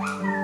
Bye.